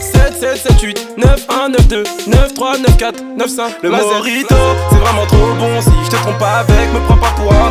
7, 7, 7, 8, 9, 1, 9, 2, 9, 3, 9, 4, 9, 5 Le Mazerito, c'est vraiment trop bon. Si je te trompe pas avec, me prends pas pour un